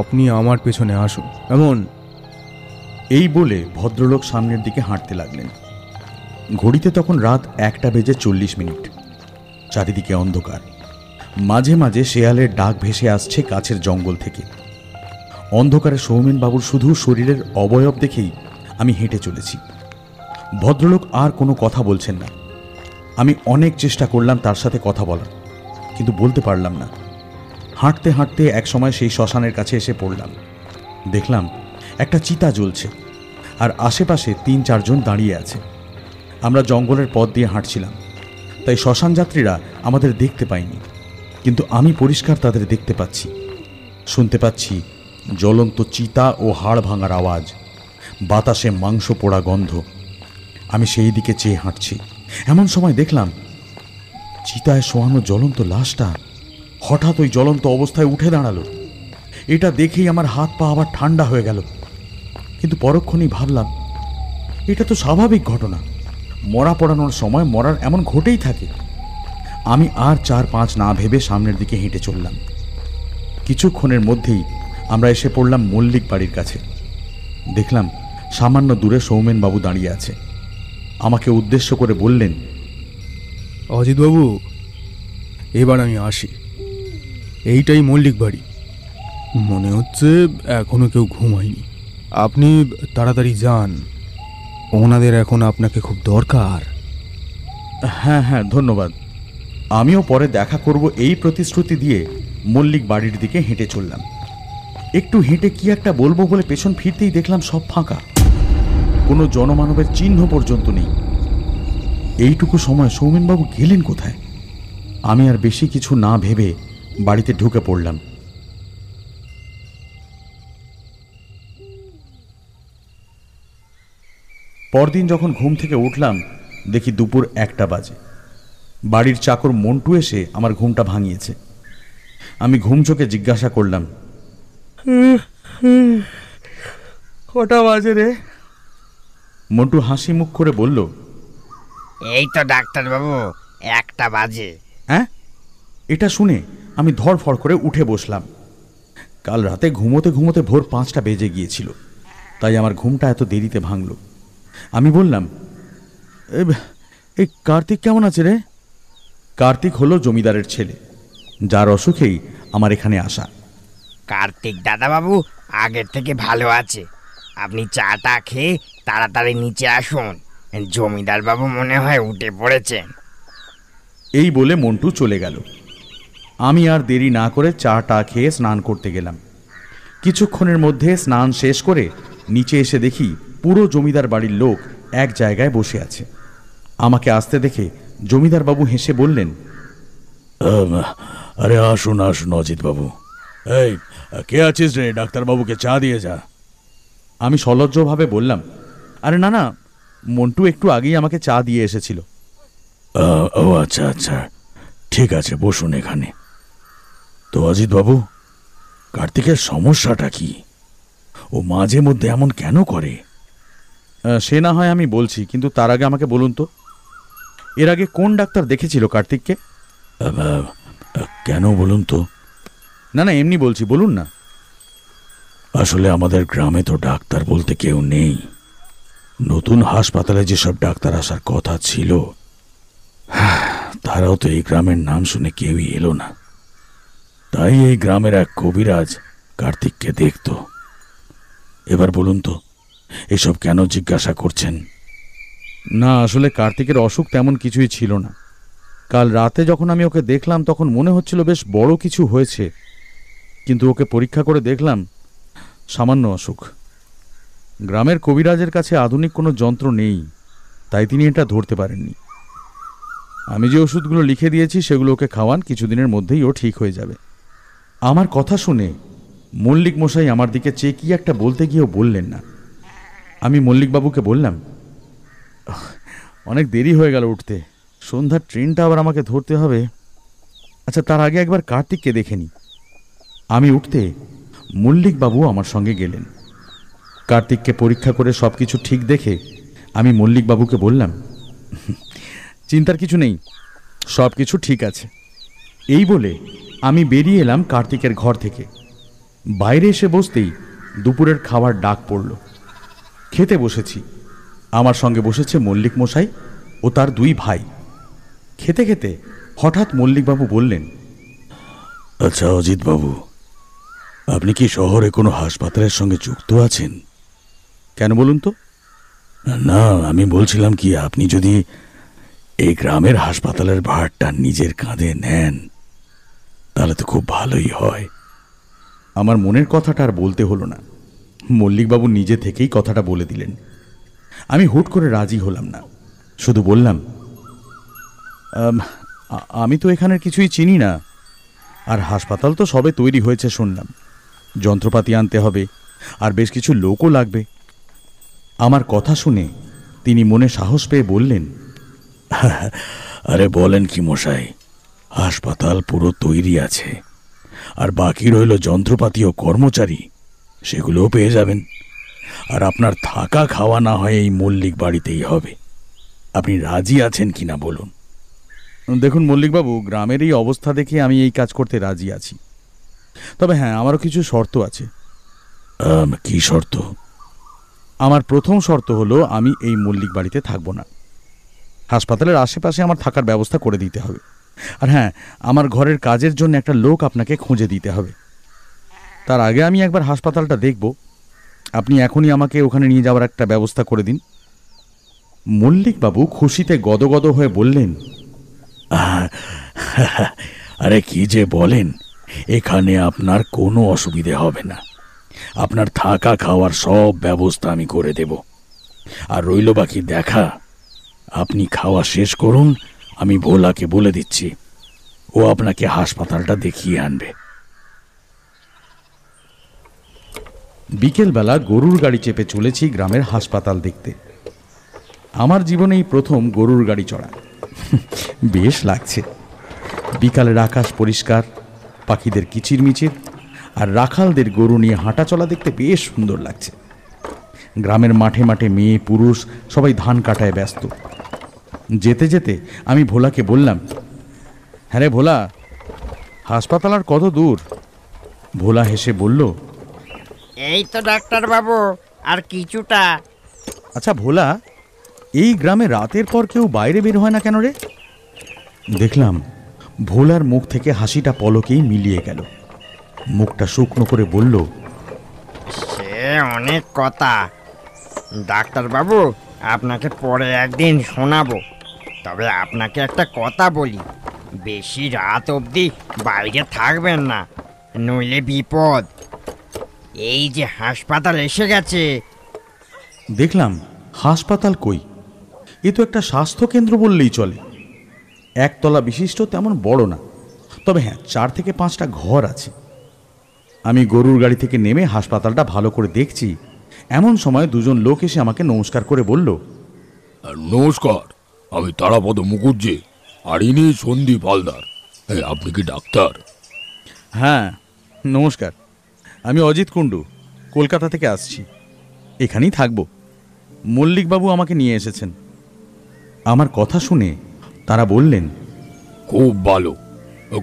আপনি আমার পেছনে আসুন। এমন এই বলে ভদ্রলোক সামনের দিকে হাঁটতে লাগলেন। ঘড়িতে তখন রাত একটা বেজে চল্লিশ মিনিট। চারিদিকে অন্ধকার। মাঝে মাঝে শেয়ালের ডাক ভেসে আসছে কাছের জঙ্গল থেকে। অন্ধকারে সৌমেন বাবুর শুধু শরীরের অবয়ব দেখেই আমি হেঁটে চলেছি। ভদ্রলোক আর কোনো কথা বলছেন না। আমি অনেক চেষ্টা করলাম তার সাথে কথা বলার, কিন্তু বলতে পারলাম না। হাঁটতে হাঁটতে একসময় সেই শ্মশানের কাছে এসে পড়লাম। দেখলাম একটা চিতা জ্বলছে, আর আশেপাশে তিন চারজন দাঁড়িয়ে আছে। আমরা জঙ্গলের পথ দিয়ে হাঁটছিলাম, তাই শ্মশান যাত্রীরা আমাদের দেখতে পায়নি, কিন্তু আমি পরিষ্কার তাদের দেখতে পাচ্ছি। শুনতে পাচ্ছি জ্বলন্ত চিতা ও হাড় ভাঙার আওয়াজ, বাতাসে মাংস পোড়া গন্ধ। আমি সেই দিকে চেয়ে হাঁটছি। এমন সময় দেখলাম চিতায় শোয়ানো জ্বলন্ত লাশটা হঠাৎ ওই জ্বলন্ত অবস্থায় উঠে দাঁড়াল। এটা দেখেই আমার হাত পা আবার ঠান্ডা হয়ে গেল। কিন্তু পরক্ষণেই ভাবলাম, এটা তো স্বাভাবিক ঘটনা। মরা পড়ানোর সময় মরার এমন ঘটেই থাকে। আমি আর চার পাঁচ না ভেবে সামনের দিকে হেঁটে চললাম। কিছুক্ষণের মধ্যেই আমরা এসে পড়লাম মল্লিক বাড়ির কাছে। দেখলাম সামান্য দূরে সৌমেন বাবু দাঁড়িয়ে আছে। আমাকে উদ্দেশ্য করে বললেন, অজিতবাবু, এবার আমি আসি। এইটাই মল্লিক বাড়ি। মনে হচ্ছে এখনও কেউ ঘুমায়নি। আপনি তাড়াতাড়ি যান। ওনাদের এখন আপনাকে খুব দরকার। হ্যাঁ হ্যাঁ ধন্যবাদ। আমিও পরে দেখা করব এই প্রতিশ্রুতি দিয়ে মল্লিক বাড়ির দিকে হেঁটে চললাম। একটু হেঁটে কি একটা বলব বলে পেছন ফিরতেই দেখলাম সব ফাঁকা। কোনো জনমানবের চিহ্ন পর্যন্ত নেই। এইটুকু সময় সৌমেনবাবু গেলেন কোথায়? আমি আর বেশি কিছু না ভেবে বাড়িতে ঢুকে পড়লাম। পরদিন যখন ঘুম থেকে উঠলাম দেখি দুপুর একটা বাজে। বাড়ির চাকর মন্টু এসে আমার ঘুমটা ভাঙিয়েছে। আমি ঘুম চোখে জিজ্ঞাসা করলাম কটা বাজে রে? মন্টু হাসি মুখ করে বলল এই তো ডাক্তারবাবু একটা বাজে। হ্যাঁ? এটা শুনে আমি ধরফড় করে উঠে বসলাম। কাল রাতে ঘুমোতে ঘুমোতে ভোর পাঁচটা বেজে গিয়েছিল। তাই আমার ঘুমটা এত দেরিতে ভাঙল। আমি বললাম এই কার্তিক কেমন আছে রে? কার্তিক হলো জমিদারের ছেলে যার অসুখেই আমার এখানে আসা। কার্তিক দাদাবাবু আগের থেকে ভালো আছে। আপনি চাটা খেয়ে তাড়াতাড়ি নিচে আসুন। জমিদার বাবু মনে হয় উঠে পড়েছেন। এই বলে মন্টু চলে গেল। আমি আর দেরি না করে চাটা খেয়ে স্নান করতে গেলাম। কিছুক্ষণের মধ্যে স্নান শেষ করে নিচে এসে দেখি পুরো জমিদার বাড়ির লোক এক জায়গায় বসে আছে। আমাকে আসতে দেখে জমিদার বাবু হেসে বললেন আরে আসুন আসুন অজিত বাবু। এই কে আছিস রে? ডাক্তারবাবুকে চা দিয়ে যা। আমি সলজ্জভাবে বললাম আরে না না মন্টু একটু আগেই আমাকে চা দিয়ে এসেছিল। ও আচ্ছা আচ্ছা। ঠিক আছে বসুন এখানে। তো অজিত বাবু কার্তিকের সমস্যাটা কি? ও মাঝে মধ্যে এমন কেন করে? সে না হয় আমি বলছি কিন্তু তার আগে আমাকে বলুন তো। এর আগে কোন ডাক্তার দেখেছিল কার্তিককে? কেন বলুন তো? না না এমনি বলছি বলুন না। আসলে আমাদের গ্রামে তো ডাক্তার বলতে কেউ নেই। নতুন হাসপাতালে যেসব ডাক্তার আসার কথা ছিল তারাও তো এই গ্রামের নাম শুনে কেউই এলো না। তাই এই গ্রামের এক কবিরাজ কার্তিককে দেখতো। এবার বলুন তো এসব কেন জিজ্ঞাসা করছেন? না, আসলে কার্তিকের অসুখ তেমন কিছুই ছিল না। কাল রাতে যখন আমি ওকে দেখলাম, তখন মনে হচ্ছিল বেশ বড় কিছু হয়েছে। কিন্তু ওকে পরীক্ষা করে দেখলাম, সামান্য অসুখ। গ্রামের কবিরাজের কাছে আধুনিক কোনো যন্ত্র নেই, তাই তিনি এটা ধরতে পারেননি। আমি যে ওষুধগুলো লিখে দিয়েছি, সেগুলো ওকে খাওয়ান, কিছুদিনের মধ্যেই ও ঠিক হয়ে যাবে। আমার কথা শুনে মল্লিক মশাই আমার দিকে কি একটা বলতে গিয়েও বললেন না। আমি মল্লিকবাবুকে বললাম, অনেক দেরি হয়ে গেল উঠতে, সন্ধ্যার ট্রেনটা আবার আমাকে ধরতে হবে। আচ্ছা তার আগে একবার কার্তিককে দেখে নি। আমি উঠতে মল্লিকবাবু আমার সঙ্গে গেলেন। কার্তিককে পরীক্ষা করে সব কিছু ঠিক দেখে আমি মল্লিকবাবুকে বললাম, চিন্তার কিছু নেই সব কিছু ঠিক আছে। এই বলে আমি বেরিয়ে এলাম কার্তিকের ঘর থেকে। বাইরে এসে বসতেই দুপুরের খাবার ডাক পড়ল। খেতে বসেছি। আমার সঙ্গে বসেছে মল্লিক মশাই ও তার দুই ভাই। খেতে খেতে হঠাৎ মল্লিকবাবু বললেন আচ্ছা অজিত বাবু আপনি কি শহরে কোনো হাসপাতালের সঙ্গে যুক্ত আছেন? কেন বলুন তো? না আমি বলছিলাম কি আপনি যদি এই গ্রামের হাসপাতালের ভারটা নিজের কাঁধে নেন তাহলে তো খুব ভালোই হয়। আমার মনের কথাটা আর বলতে হলো না। মল্লিকবাবু নিজে থেকেই কথাটা বলে দিলেন। আমি হুট করে রাজি হলাম না। শুধু বললাম, আমি তো এখানের কিছুই চিনি না। আর হাসপাতাল তো সবে তৈরি হয়েছে শুনলাম। যন্ত্রপাতি আনতে হবে, আর বেশ কিছু লোকও লাগবে। আমার কথা শুনে তিনি মনে সাহস পেয়ে বললেন, আরে বলেন কি মশাই, হাসপাতাল পুরো তৈরি আছে। আর বাকি রইল যন্ত্রপাতি ও কর্মচারী। সেগুলোও পেয়ে যাবেন। আর আপনার থাকা খাওয়া না হয় এই মল্লিক বাড়িতেই হবে। আপনি রাজি আছেন কি না বলুন। দেখুন মল্লিকবাবু গ্রামের এই অবস্থা দেখে আমি এই কাজ করতে রাজি আছি। তবে হ্যাঁ আমারও কিছু শর্ত আছে। কি শর্ত? আমার প্রথম শর্ত হলো আমি এই মল্লিক বাড়িতে থাকব না। হাসপাতালের আশেপাশে আমার থাকার ব্যবস্থা করে দিতে হবে। আর হ্যাঁ আমার ঘরের কাজের জন্য একটা লোক আপনাকে খুঁজে দিতে হবে। তার আগে আমি একবার হাসপাতালটা দেখব। আপনি এখনই আমাকে ওখানে নিয়ে যাওয়ার একটা ব্যবস্থা করে দিন। মল্লিকবাবু খুশিতে গদগদ হয়ে বললেন আরে কি যে বলেন, এখানে আপনার কোনো অসুবিধে হবে না। আপনার থাকা খাওয়ার সব ব্যবস্থা আমি করে দেব। আর রইল বাকি দেখা, আপনি খাওয়া শেষ করুন, আমি ভোলাকে বলে দিচ্ছি। ও আপনাকে হাসপাতালটা দেখিয়ে আনবে। বিকেলবেলা গরুর গাড়ি চেপে চলেছি গ্রামের হাসপাতাল দেখতে। আমার জীবনেই প্রথম গরুর গাড়ি চড়া। বেশ লাগছে। বিকালের আকাশ পরিষ্কার, পাখিদের কিচিরমিচির, আর রাখালদের গরু নিয়ে হাঁটা চলা দেখতে বেশ সুন্দর লাগছে। গ্রামের মাঠে মাঠে মেয়ে, পুরুষ সবাই ধান কাটায় ব্যস্ত। যেতে যেতে আমি ভোলাকে বললাম হ্যাঁ রে ভোলা, হাসপাতাল আর কত দূর? ভোলা হেসে বলল এই তো ডাক্তার বাবু আর কিছুটা। আচ্ছা ভোলা এই গ্রামে রাতের পর কেউ বাইরে বের হয় না কেন রে? দেখলাম ভোলার মুখ থেকে হাসিটা পলকেই মিলিয়ে গেল। মুখটা শুকনো করে বলল সে অনেক কথা। ডাক্তার বাবু আপনাকে পরে একদিন শোনাবো। তবে আপনাকে একটা কথা বলি বেশি রাত অবধি বাইরে থাকবেন না নইলে বিপদ। এই যে হাসপাতাল এসে গেছে। দেখলাম হাসপাতাল কই? এ তো একটা স্বাস্থ্য কেন্দ্র বললেই চলে। একতলা বিশিষ্ট তেমন বড় না। তবে হ্যাঁ চার থেকে পাঁচটা ঘর আছে। আমি গরুর গাড়ি থেকে নেমে হাসপাতালটা ভালো করে দেখছি। এমন সময় দুজন লোক এসে আমাকে নমস্কার করে বলল আর নমস্কার আমি তারাপদ মুখুজ্জি আর ইনি সন্দীপ হালদার। আপনি কি ডাক্তার? হ্যাঁ নমস্কার। আমি অজিত কুণ্ডু কলকাতা থেকে আসছি। এখানেই থাকব। মল্লিকবাবু আমাকে নিয়ে এসেছেন। আমার কথা শুনে তারা বললেন খুব ভালো।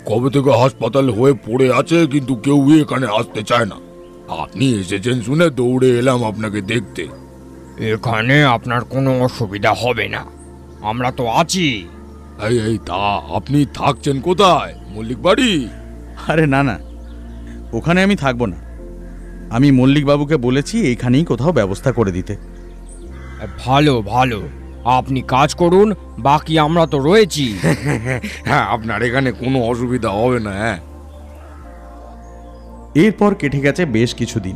কবে থেকে হাসপাতাল হয়ে পড়ে আছে কিন্তু কেউ এখানে আসতে চায় না। আপনি এসেছেন শুনে দৌড়ে এলাম আপনাকে দেখতে। এখানে আপনার কোনো অসুবিধা হবে না। আমরা তো আছি। এই এই তা আপনি থাকছেন কোথায়? মল্লিক বাড়ি আরে না না। ওখানে আমি থাকব না। আমি মল্লিকবাবুকে বলেছি এইখানেই কোথাও ব্যবস্থা করে দিতে। ভালো ভালো। আপনি কাজ করুন বাকি আমরা তো রয়েছি। হ্যাঁ আপনার এখানে কোনো অসুবিধা হবে না হ্যাঁ। এরপর কেটে গেছে বেশ কিছুদিন।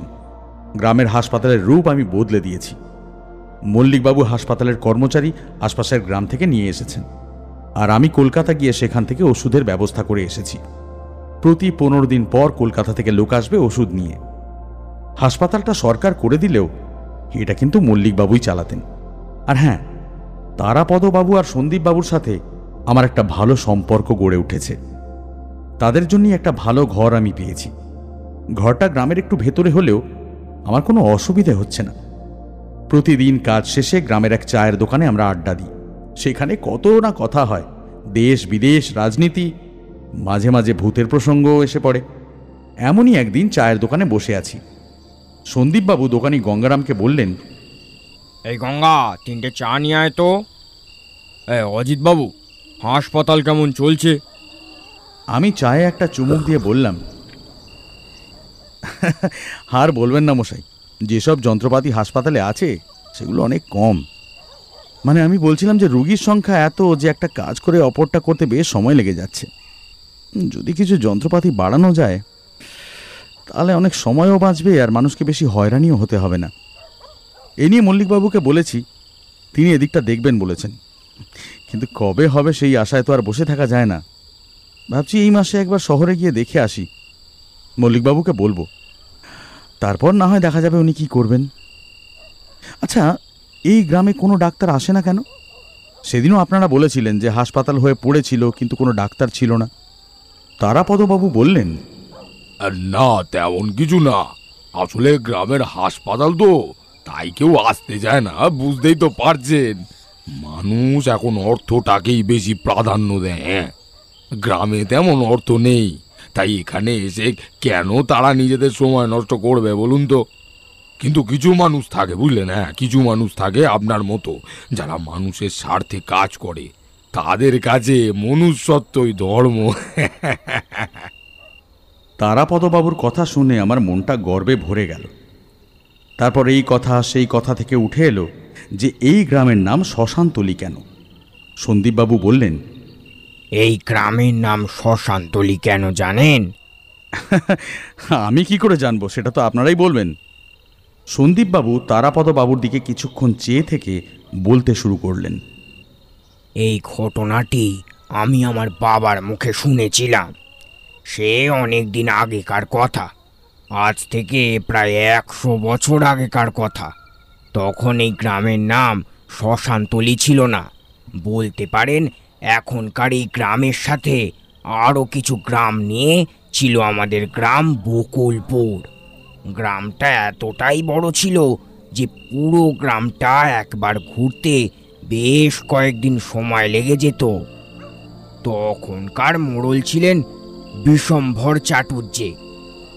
গ্রামের হাসপাতালের রূপ আমি বদলে দিয়েছি। মল্লিকবাবু হাসপাতালের কর্মচারী আশপাশের গ্রাম থেকে নিয়ে এসেছেন। আর আমি কলকাতা গিয়ে সেখান থেকে ওষুধের ব্যবস্থা করে এসেছি। প্রতি পনেরো দিন পর কলকাতা থেকে লোক আসবে ওষুধ নিয়ে। হাসপাতালটা সরকার করে দিলেও এটা কিন্তু মল্লিকবাবুই চালাতেন। আর হ্যাঁ তারাপদবাবু আর সন্দীপবাবুর সাথে আমার একটা ভালো সম্পর্ক গড়ে উঠেছে। তাদের জন্যই একটা ভালো ঘর আমি পেয়েছি। ঘরটা গ্রামের একটু ভেতরে হলেও আমার কোনো অসুবিধে হচ্ছে না। প্রতিদিন কাজ শেষে গ্রামের এক চায়ের দোকানে আমরা আড্ডা দিই। সেখানে কত না কথা হয়, দেশ বিদেশ, রাজনীতি, মাঝে মাঝে ভূতের প্রসঙ্গও এসে পড়ে। এমনই একদিন চায়ের দোকানে বসে আছি। সন্দীপবাবু দোকানি গঙ্গারামকে বললেন এই গঙ্গা তিনটে চা নিয়ে আয় তো। এ অজিত বাবু হাসপাতাল কেমন চলছে? আমি চায়ে একটা চুমুক দিয়ে বললাম আর বলবেন না মশাই যেসব যন্ত্রপাতি হাসপাতালে আছে সেগুলো অনেক কম। মানে আমি বলছিলাম যে রুগীর সংখ্যা এত যে একটা কাজ করে অপরটা করতে বেশ সময় লেগে যাচ্ছে। যদি কিছু যন্ত্রপাতি বাড়ানো যায় তাহলে অনেক সময়ও বাঁচবে আর মানুষকে বেশি হয়রানিও হতে হবে না। এ নিয়ে মল্লিকবাবুকে বলেছি, তিনি এদিকটা দেখবেন বলেছেন। কিন্তু কবে হবে সেই আশায় তো আর বসে থাকা যায় না। ভাবছি এই মাসে একবার শহরে গিয়ে দেখে আসি। মল্লিকবাবুকে বলব। তারপর না হয় দেখা যাবে উনি কি করবেন। আচ্ছা এই গ্রামে কোনো ডাক্তার আসে না কেন? সেদিনও আপনারা বলেছিলেন যে হাসপাতাল হয়ে পড়েছিল, কিন্তু কোনো ডাক্তার ছিল না। তারাপদবাবু বললেন না, তেমন কিছু না। আসলে গ্রামের হাসপাতাল তো, তাই কেউ আসতে চায় না, বুঝতেই তো পারছেন। মানুষ এখন অর্থটাকেই বেশি প্রাধান্য দেয় হ্যাঁ। গ্রামে তেমন অর্থ নেই, তাই এখানে এসে কেন তারা নিজেদের সময় নষ্ট করবে বলুন তো? কিন্তু কিছু মানুষ থাকে, বুঝলেন হ্যাঁ কিছু মানুষ থাকে আপনার মতো, যারা মানুষের স্বার্থে কাজ করে। তাদের কাছে মনুষ্যত্বই ধর্ম। তারাপদবাবুর কথা শুনে আমার মনটা গর্বে ভরে গেল। তারপর এই কথা সেই কথা থেকে উঠে এলো যে এই গ্রামের নাম শ্মশানতলি কেন? সন্দীপবাবু বললেন এই গ্রামের নাম শ্মশানতলি কেন জানেন? আমি কি করে জানব সেটা তো আপনারাই বলবেন। সন্দীপবাবু তারাপদবাবুর দিকে কিছুক্ষণ চেয়ে থেকে বলতে শুরু করলেন এই ঘটনাটি আমি আমার বাবার মুখে শুনেছিলাম। সে অনেক দিন আগেকার কথা। আজ থেকে প্রায় একশো বছর আগেকার কথা। তখন এই গ্রামের নাম শ্মশানতলি ছিল না। বলতে পারেন, এখনকার এই গ্রামের সাথে আরও কিছু গ্রাম নিয়ে ছিল আমাদের গ্রাম বকুলপুর। গ্রামটা এতটাই বড় ছিল যে পুরো গ্রামটা একবার ঘুরতে বেশ কয়েকদিন সময় লেগে যেত। তখনকার মোড়ল ছিলেন বিষম্ভর চাটুর্যে।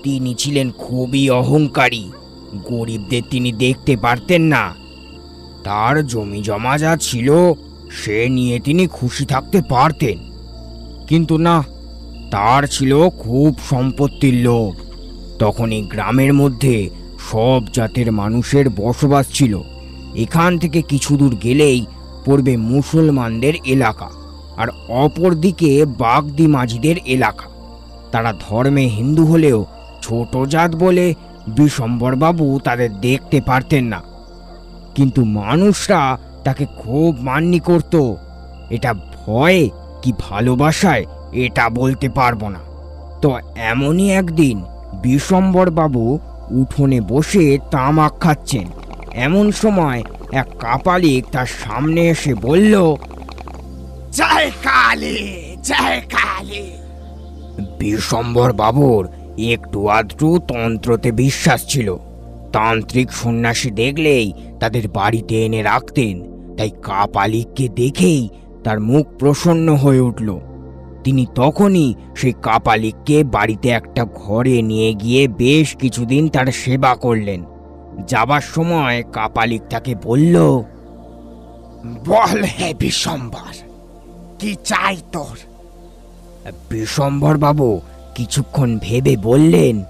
তিনি ছিলেন খুবই অহংকারী। গরিবদের তিনি দেখতে পারতেন না। তার জমি জমা যা ছিল, সে নিয়ে তিনি খুশি থাকতে পারতেন। কিন্তু না, তার ছিল খুব সম্পত্তির লোভ। তখন এই গ্রামের মধ্যে সব জাতের মানুষের বসবাস ছিল। এখান থেকে কিছু দূর গেলেই পড়বে মুসলমানদের এলাকা আর অপর দিকে বাগদি মাঝিদের এলাকা। তারা ধর্মে হিন্দু হলেও ছোট জাত বলে বিশম্বরবাবু তাদের দেখতে পারতেন না। কিন্তু মানুষরা তাকে খুব মান্যি করত। এটা ভয়ে কি ভালোবাসায় এটা বলতে পারব না। তো এমনই একদিন বিশম্বরবাবু উঠোনে বসে তামাক খাচ্ছেন। এমন সময় এক কাপালিক তার সামনে এসে বলল, জয় কালী জয় কালী। বিশম্বর বাবুর একটু আধটু তন্ত্রতে বিশ্বাস ছিল। তান্ত্রিক সন্ন্যাসী দেখলেই তাদের বাড়িতে এনে রাখতেন, তাই কাপালিককে দেখেই তার মুখ প্রসন্ন হয়ে উঠল। তিনি তখনই সেই কাপালিককে বাড়িতে একটা ঘরে নিয়ে গিয়ে বেশ কিছুদিন তার সেবা করলেন। যাবার সময় কাপালিক তাকে বলল, বল হে বিশম্বর কি চাই তোর? বাবু কিছুক্ষণ ভেবে বললেন,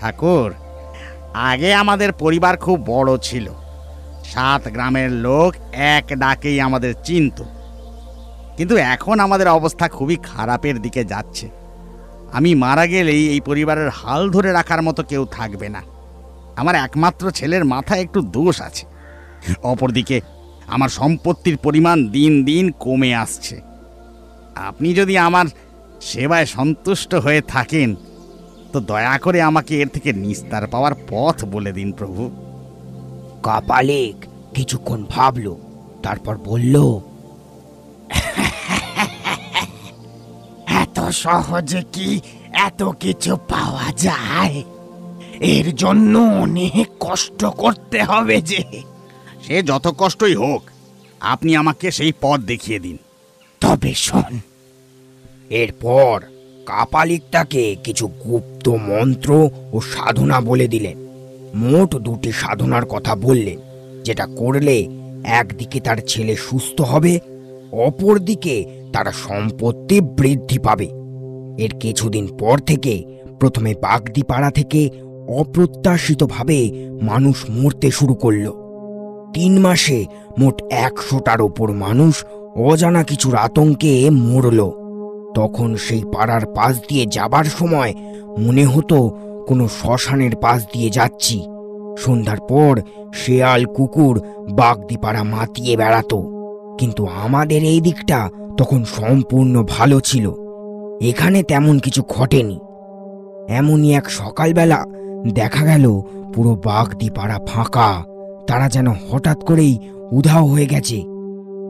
ঠাকুর, আগে আমাদের পরিবার খুব বড় ছিল। সাত গ্রামের লোক এক ডাকেই আমাদের চিনত। কিন্তু এখন আমাদের অবস্থা খুবই খারাপের দিকে যাচ্ছে। আমি মারা গেলেই এই পরিবারের হাল ধরে রাখার মতো কেউ থাকবে না। আমার একমাত্র ছেলের মাথায় একটু দোষ আছে। অপরদিকে আমার সম্পত্তির পরিমাণ দিন দিন কমে আসছে। আপনি যদি আমার সেবায় সন্তুষ্ট হয়ে থাকেন। তো দয়া করে আমাকে এর থেকে নিস্তার পাওয়ার পথ বলে দিন প্রভু। কাপালিক কিছুক্ষণ ভাবল তারপর বলল এত সহজে কি এত কিছু পাওয়া যায়? এর জন্য অনেক কষ্ট করতে হবে যে। সে যত কষ্টই হোক আপনি আমাকে সেই পথ দেখিয়ে দিন। তবে শোন এরপর কাপালিক তাকে কিছু গুপ্ত মন্ত্র ও সাধনা বলে দিলেন। মোট দুটি সাধনার কথা বললেন, যেটা করলে একদিকে তার ছেলে সুস্থ হবে, অপরদিকে তার সম্পত্তি বৃদ্ধি পাবে। এর কিছুদিন পর থেকে প্রথমে বাগদিপাড়া থেকে অপ্রত্যাশিতভাবে মানুষ মরতে শুরু করল। তিন মাসে মোট একশোটার ওপর মানুষ অজানা কিছুর আতঙ্কে মরল। তখন সেই পাড়ার পাশ দিয়ে যাবার সময় মনে হতো কোনো শ্মশানের পাশ দিয়ে যাচ্ছি। সন্ধ্যার পর শেয়াল কুকুর বাগদিপাড়া মাতিয়ে বেড়াতো। কিন্তু আমাদের এই দিকটা তখন সম্পূর্ণ ভালো ছিল। এখানে তেমন কিছু ঘটেনি। এমনই এক সকালবেলা দেখা গেল পুরো বাগদিপাড়া ফাঁকা। তারা যেন হঠাৎ করেই উধাও হয়ে গেছে।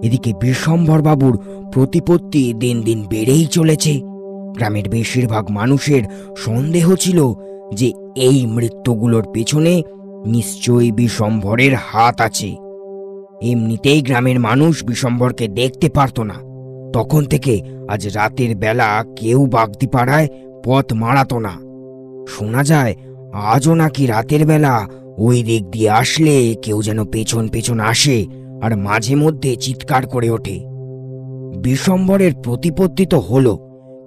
এদিকে বিশ্বম্বর বাবুর প্রতিপত্তি দিন দিন বেড়েই চলেছে। গ্রামের বেশিরভাগ মানুষের সন্দেহ ছিল যে এই মৃত্যুগুলোর পেছনে নিশ্চয়ই বিশ্বম্ভরের হাত আছে। এমনিতেই গ্রামের মানুষ বিশ্বম্ভরকে দেখতে পারত না। তখন থেকে আজ রাতের বেলা কেউ বাগদি পাড়ায় পথ মারাতো না। শোনা যায়, আজও নাকি রাতের বেলা ওই দিক দিয়ে আসলে কেউ যেন পেছন পেছন আসে আর মাঝে মধ্যে চিৎকার করে ওঠে। বিশ্বম্বরের প্রতিপত্তি তো হলো,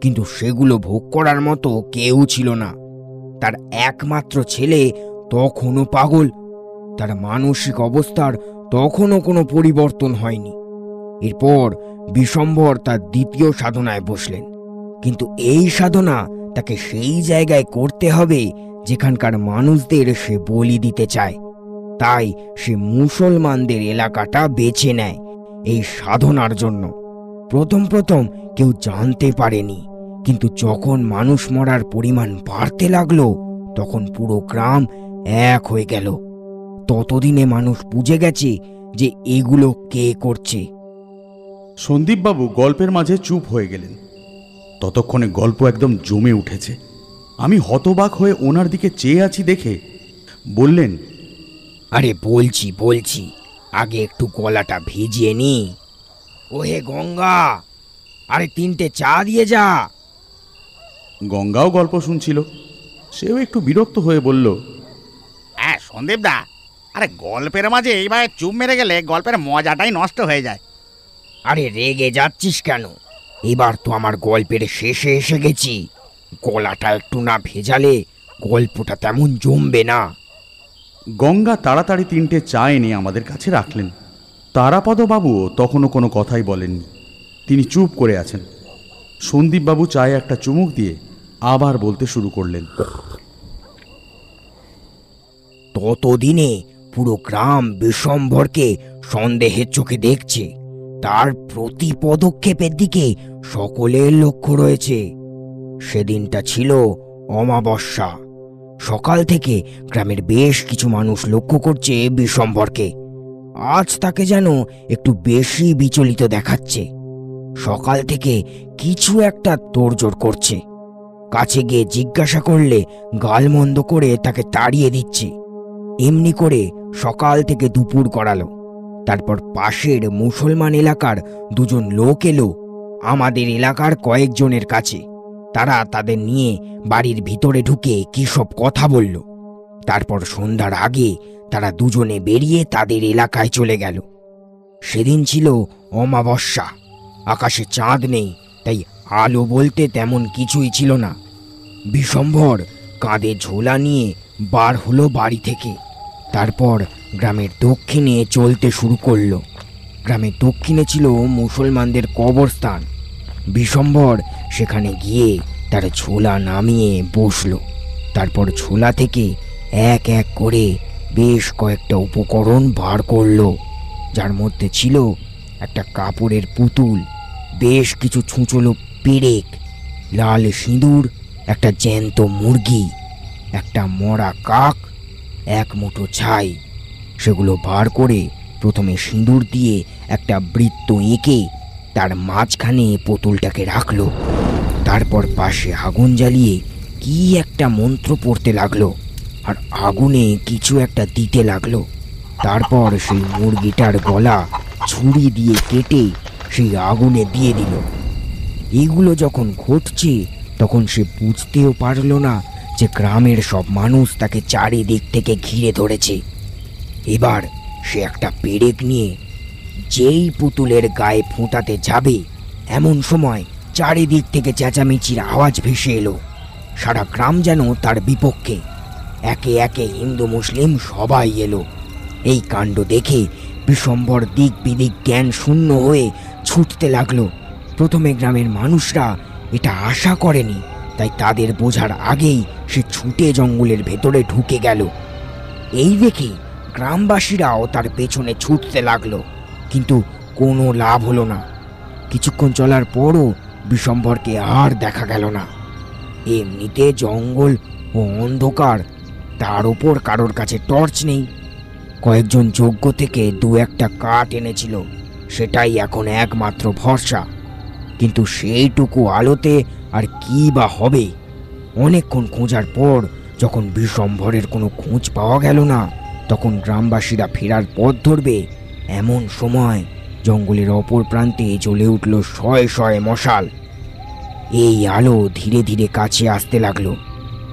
কিন্তু সেগুলো ভোগ করার মতো কেউ ছিল না। তার একমাত্র ছেলে তখনও পাগল, তার মানসিক অবস্থার তখনও কোনো পরিবর্তন হয়নি। এরপর বিশ্বম্বর তার দ্বিতীয় সাধনায় বসলেন, কিন্তু এই সাধনা তাকে সেই জায়গায় করতে হবে যেখানকার মানুষদের সে বলি দিতে চায়। তাই সে মুসলমানদের এলাকাটা বেছে নেয় এই সাধনার জন্য। প্রথম প্রথম কেউ জানতে পারেনি। কিন্তু যখন মানুষ মরার পরিমাণ বাড়তে লাগল তখন পুরো গ্রাম এক হয়ে গেল। ততদিনে মানুষ বুঝে গেছে যে এগুলো কে করছে। সন্দীপবাবু গল্পের মাঝে চুপ হয়ে গেলেন। ততক্ষণে গল্প একদম জমে উঠেছে। আমি হতবাক হয়ে ওনার দিকে চেয়ে আছি দেখে বললেন আরে বলছি বলছি আগে একটু গলাটা ভিজিয়ে নি। ওহে গঙ্গা আরে তিনটে চা দিয়ে যা। গঙ্গাও গল্প শুনছিল। সেও একটু বিরক্ত হয়ে বলল হ্যাঁ সন্দীপ দা আরে গল্পের মাঝে এইভাবে চুপ মেরে গেলে গল্পের মজাটাই নষ্ট হয়ে যায়। আরে রেগে যাচ্ছিস কেন? এবার তো আমার গল্পের শেষে এসে গেছি। গলাটা একটু না ভেজালে গল্পটা তেমন জমবে না। গঙ্গা তাড়াতাড়ি তিনটে চা এনে আমাদের কাছে রাখলেন। তারাপদ বাবুও তখনও কোনো কথাই বলেননি। তিনি চুপ করে আছেন। সন্দীপবাবু চায়ে একটা চুমুক দিয়ে আবার বলতে শুরু করলেন। ততদিনে পুরো গ্রাম বিশ্বম্ভরকে সন্দেহের চোখে দেখছে। তার প্রতি পদক্ষেপের দিকে সকলের লক্ষ্য রয়েছে। সেদিনটা ছিল অমাবস্যা। সকাল থেকে গ্রামের বেশ কিছু মানুষ লক্ষ্য করছে বিশ্বম্ভরকে আজ তাকে যেন একটু বেশি বিচলিত দেখাচ্ছে। সকাল থেকে কিছু একটা তোড়জোড় করছে। কাছে গিয়ে জিজ্ঞাসা করলে গালমন্দ করে তাকে তাড়িয়ে দিচ্ছে। এমনি করে সকাল থেকে দুপুর করালো তারপর পাশের মুসলমান এলাকার দুজন লোক এলো আমাদের এলাকার কয়েকজনের কাছে। তারা তাদের নিয়ে বাড়ির ভিতরে ঢুকে কী সব কথা বলল। তারপর সন্ধ্যার আগে তারা দুজনে বেরিয়ে তাদের এলাকায় চলে গেল। সেদিন ছিল অমাবস্যা। আকাশে চাঁদ নেই, তাই আলো বলতে তেমন কিছুই ছিল না। বিশম্ভর কাঁধে ঝোলা নিয়ে বার হলো বাড়ি থেকে। তারপর গ্রামের দক্ষিণে চলতে শুরু করল। গ্রামের দক্ষিণে ছিল মুসলমানদের কবরস্থান। বিশম্বর সেখানে গিয়ে তার ঝোলা নামিয়ে বসল। তারপর ঝোলা থেকে এক এক করে বেশ কয়েকটা উপকরণ বার করল। যার মধ্যে ছিল একটা কাপড়ের পুতুল, বেশ কিছু ছুঁচলো পেরেক, লাল সিঁদুর, একটা জ্যান্ত মুরগি, একটা মরা কাক, এক মুঠো ছাই। সেগুলো বার করে প্রথমে সিঁদুর দিয়ে একটা বৃত্ত এঁকে তার মাঝখানে পুতুলটাকে রাখল। তারপর পাশে আগুন জ্বালিয়ে কি একটা মন্ত্র পড়তে লাগল। আর আগুনে কিছু একটা দিতে লাগল। তারপর সেই মুরগিটার গলা ছুরি দিয়ে কেটে সেই আগুনে দিয়ে দিল। এগুলো যখন ঘটছে, তখন সে বুঝতেও পারল না যে গ্রামের সব মানুষ তাকে চারিদিক থেকে ঘিরে ধরেছে। এবার সে একটা পেরেক নিয়ে যেই পুতুলের গায়ে ফোঁটাতে যাবে, এমন সময় চারিদিক থেকে চেঁচামেচির আওয়াজ ভেসে এলো। সারা গ্রাম যেন তার বিপক্ষে একে একে হিন্দু মুসলিম সবাই এলো। এই কাণ্ড দেখে বিশম্বর দিক বিদিক জ্ঞান শূন্য হয়ে ছুটতে লাগল। প্রথমে গ্রামের মানুষরা এটা আশা করেনি, তাই তাদের বোঝার আগেই সে ছুটে জঙ্গলের ভেতরে ঢুকে গেল। এই দেখে গ্রামবাসীরাও তার পেছনে ছুটতে লাগল, কিন্তু কোনো লাভ হলো না। কিছুক্ষণ চলার পরও বিশম্বরকে আর দেখা গেল না। এমনিতে জঙ্গল ও অন্ধকার তার ওপর কারোর কাছে টর্চ নেই। কয়েকজন যোগ্য থেকে দু একটা কাঠ এনেছিল, সেটাই এখন একমাত্র ভরসা। কিন্তু সেইটুকু আলোতে আর কি বা হবে? অনেকক্ষণ খোঁজার পর যখন বিশম্ভরের কোনো খোঁজ পাওয়া গেল না, তখন গ্রামবাসীরা ফেরার পথ ধরবে এমন সময় জঙ্গলের অপর প্রান্তে জ্বলে উঠল শয়ে শয়ে মশাল। এই আলো ধীরে ধীরে কাছে আসতে লাগল।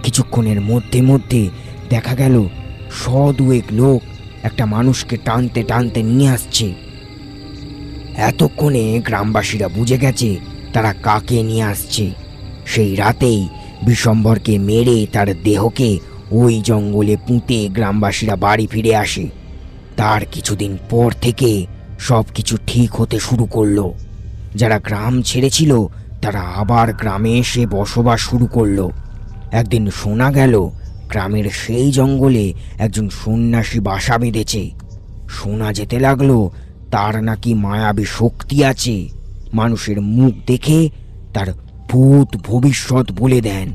কিছুক্ষণের মধ্যে মধ্যে দেখা গেল শ দুয়েক লোক একটা মানুষকে টানতে টানতে নিয়ে আসছে। এতক্ষণে গ্রামবাসীরা বুঝে গেছে তারা কাকে নিয়ে আসছে। সেই রাতেই বিশম্বরকে মেরে তার দেহকে ওই জঙ্গলে পুঁতে গ্রামবাসীরা বাড়ি ফিরে আসে। তার কিছুদিন পর থেকে সব কিছু ঠিক হতে শুরু করল। যারা গ্রাম ছেড়েছিল, তারা আবার গ্রামে এসে বসবাস শুরু করল। একদিন শোনা গেল গ্রামের সেই জঙ্গলে একজন সন্ন্যাসী বাসা বেঁধেছে। শোনা যেতে লাগল, তার নাকি মায়াবী শক্তি আছে। মানুষের মুখ দেখে তার ভূত ভবিষ্যৎ বলে দেন।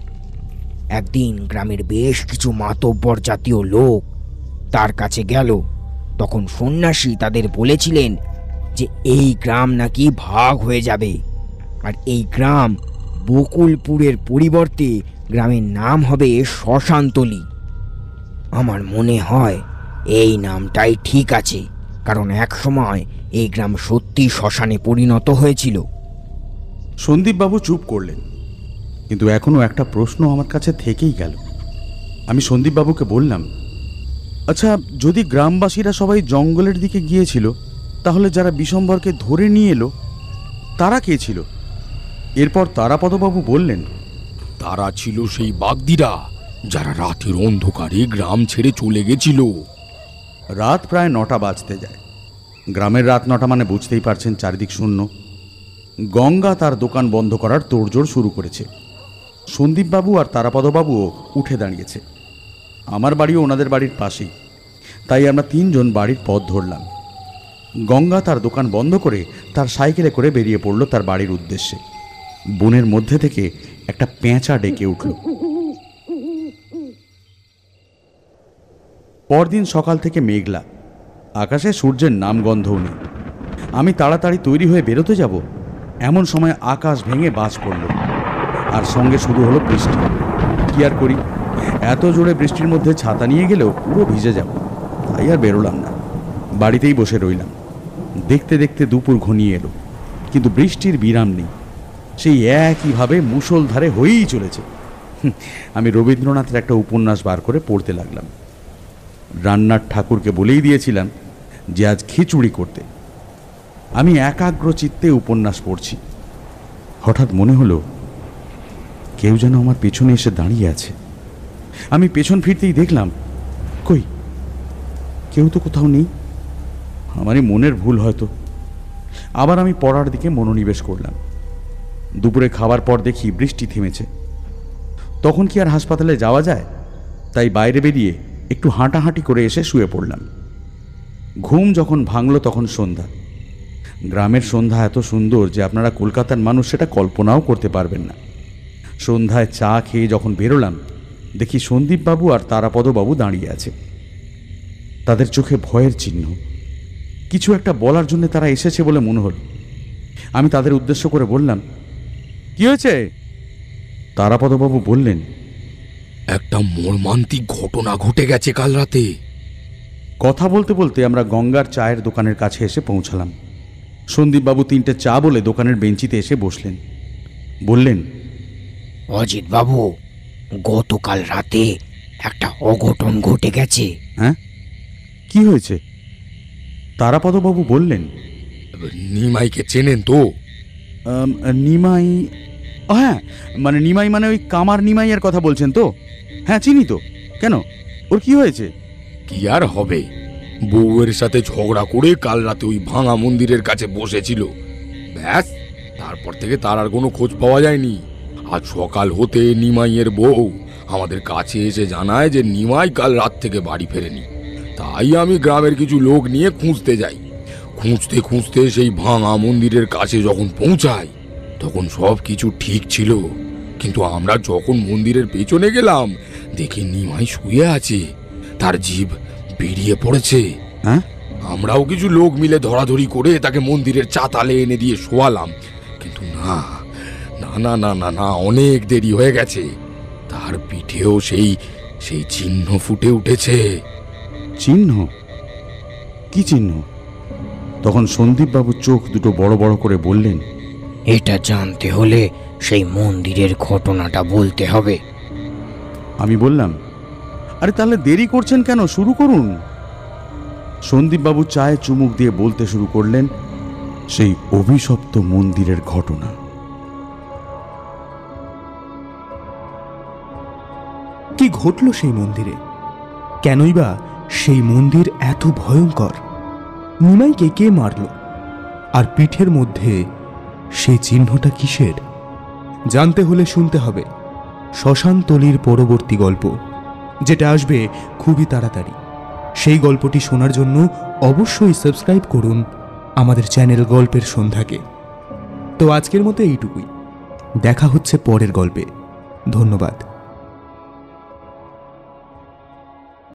একদিন গ্রামের বেশ কিছু মাতব্বর জাতীয় লোক তার কাছে গেল। তখন সন্ন্যাসী তাদের বলেছিলেন যে, এই গ্রাম নাকি ভাগ হয়ে যাবে। আর এই গ্রাম বকুলপুরের পরিবর্তে গ্রামের নাম হবে শ্মশানতলি আমার মনে হয় এই নামটাই ঠিক আছে, কারণ এক সময় এই গ্রাম সত্যি শ্মশানে পরিণত হয়েছিল। সন্দীপবাবু চুপ করলেন, কিন্তু এখনও একটা প্রশ্ন আমার কাছে থেকেই গেল। আমি সন্দীপবাবুকে বললাম আচ্ছা যদি গ্রামবাসীরা সবাই জঙ্গলের দিকে গিয়েছিল, তাহলে যারা বিশম্বরকে ধরে নিয়ে এলো, তারা কে ছিল? এরপর তারাপদবাবু বললেন তারা ছিল সেই বাগদিরা যারা রাতের অন্ধকারে গ্রাম ছেড়ে চলে গেছিল। রাত প্রায় নটা বাজতে যায়। গ্রামের রাত নটা মানে বুঝতেই পারছেন চারিদিক শূন্য। গঙ্গা তার দোকান বন্ধ করার তোড়জোড় শুরু করেছে। সন্দীপবাবু আর তারাপদবাবুও উঠে দাঁড়িয়েছে। আমার বাড়িও ওনাদের বাড়ির পাশেই। তাই আমরা তিনজন বাড়ির পথ ধরলাম। গঙ্গা তার দোকান বন্ধ করে তার সাইকেলে করে বেরিয়ে পড়ল তার বাড়ির উদ্দেশ্যে। বনের মধ্যে থেকে একটা পেঁচা ডেকে উঠল। পরদিন সকাল থেকে মেঘলা। আকাশে সূর্যের নামগন্ধও নেই। আমি তাড়াতাড়ি তৈরি হয়ে বেরোতে যাব। এমন সময় আকাশ ভেঙে বাজ পড়ল। আর সঙ্গে শুরু হলো বৃষ্টি। কি আর করি? এত জোরে বৃষ্টির মধ্যে ছাতা নিয়ে গেলেও পুরো ভিজে যাব। তাই আর বেরোলাম না। বাড়িতেই বসে রইলাম। দেখতে দেখতে দুপুর ঘনিয়ে এলো। কিন্তু বৃষ্টির বিরাম নেই। সেই একইভাবে মুষলধারে হয়েই চলেছে। আমি রবীন্দ্রনাথের একটা উপন্যাস বার করে পড়তে লাগলাম। রান্নার ঠাকুরকে বলেই দিয়েছিলাম যে আজ খিচুড়ি করতে। আমি একাগ্র চিত্তে উপন্যাস পড়ছি। হঠাৎ মনে হলো, কেউ যেন আমার পেছনে এসে দাঁড়িয়ে আছে। আমি পেছন ফিরতেই দেখলাম, কই, কেউ তো কোথাও নেই। আমারই মনের ভুল হয়তো। আবার আমি পড়ার দিকে মনোনিবেশ করলাম। দুপুরে খাবার পর দেখি বৃষ্টি থেমেছে। তখন কি আর হাসপাতালে যাওয়া যায়? তাই বাইরে বেরিয়ে একটু হাঁটাহাঁটি করে এসে শুয়ে পড়লাম। ঘুম যখন ভাঙল তখন সন্ধ্যা। গ্রামের সন্ধ্যা এত সুন্দর যে আপনারা কলকাতার মানুষ সেটা কল্পনাও করতে পারবেন না। সন্ধ্যায় চা খেয়ে যখন বেরোলাম, দেখি সন্দীপবাবু আর তারাপদবাবু দাঁড়িয়ে আছে। তাদের চোখে ভয়ের চিহ্ন। কিছু একটা বলার জন্য তারা এসেছে বলে মনে হল। আমি তাদের উদ্দেশ্য করে বললাম কি হয়েছে? তারাপদবাবু বললেন একটা মর্মান্তিক ঘটনা ঘটে গেছে কাল রাতে। কথা বলতে বলতে আমরা গঙ্গার চায়ের দোকানের কাছে এসে পৌঁছালাম। সন্দীপবাবু তিনটে চা বলে দোকানের বেঞ্চিতে এসে বসলেন। বললেন অজিত বাবু গতকাল রাতে একটা অঘটন ঘটে গেছে। হ্যাঁ? কি হয়েছে? তারাপদবাবু বললেন নিমাইকে চেনেন তো? নিমাই, ও হ্যাঁ মানে নিমাই মানে ওই কামার নিমাইয়ের কথা বলছেন তো? হ্যাঁ চিনি তো। কেন? ওর কি হয়েছে? কি আর হবে? বউয়ের সাথে ঝগড়া করে কাল রাতে ওই ভাঙা মন্দিরের কাছে বসেছিল। ব্যাস, তারপর থেকে তার আর কোনো খোঁজ পাওয়া যায়নি। আজ সকাল হতে নিমাইয়ের বউ আমাদের কাছে এসে জানায় যে নিমাই কাল রাত থেকে বাড়ি ফেরেনি। তাই আমি গ্রামের কিছু লোক নিয়ে খুঁজতে যাই। খুঁজতে খুঁজতে সেই ভাঙা মন্দিরের কাছে যখন পৌঁছাই তখন সব কিছু ঠিক ছিল। কিন্তু আমরা যখন মন্দিরের পেছনে গেলাম দেখি নিমাই শুয়ে আছে। তার জীব বেরিয়ে পড়েছে। হ্যাঁ? আমরাও কিছু লোক মিলে ধরাধরি করে তাকে মন্দিরের চাতালে এনে দিয়ে শোয়ালাম। কিন্তু না না না না না না অনেক দেরি হয়ে গেছে। তার পিঠেও সেই সেই চিহ্ন ফুটে উঠেছে। চিহ্ন? কি চিহ্ন? তখন সন্দীপবাবু চোখ দুটো বড় বড় করে বললেন এটা জানতে হলে সেই মন্দিরের ঘটনাটা বলতে হবে। আমি বললাম আরে তাহলে দেরি করছেন কেন? শুরু করুন। সন্দীপবাবু চায়ে চুমুক দিয়ে বলতে শুরু করলেন সেই অভিশপ্ত মন্দিরের ঘটনা। কি ঘটল সেই মন্দিরে? কেনই বা সেই মন্দির এত ভয়ঙ্কর? নিমাইকে কে মারল? আর পিঠের মধ্যে সেই চিহ্নটা কিসের? জানতে হলে শুনতে হবে। শ্মশানতলির পরবর্তী গল্প, যেটা আসবে খুবই তাড়াতাড়ি। সেই গল্পটি শোনার জন্য অবশ্যই সাবস্ক্রাইব করুন আমাদের চ্যানেল গল্পের সন্ধ্যাকে। তো আজকের মতো এইটুকুই। দেখা হচ্ছে পরের গল্পে। ধন্যবাদ।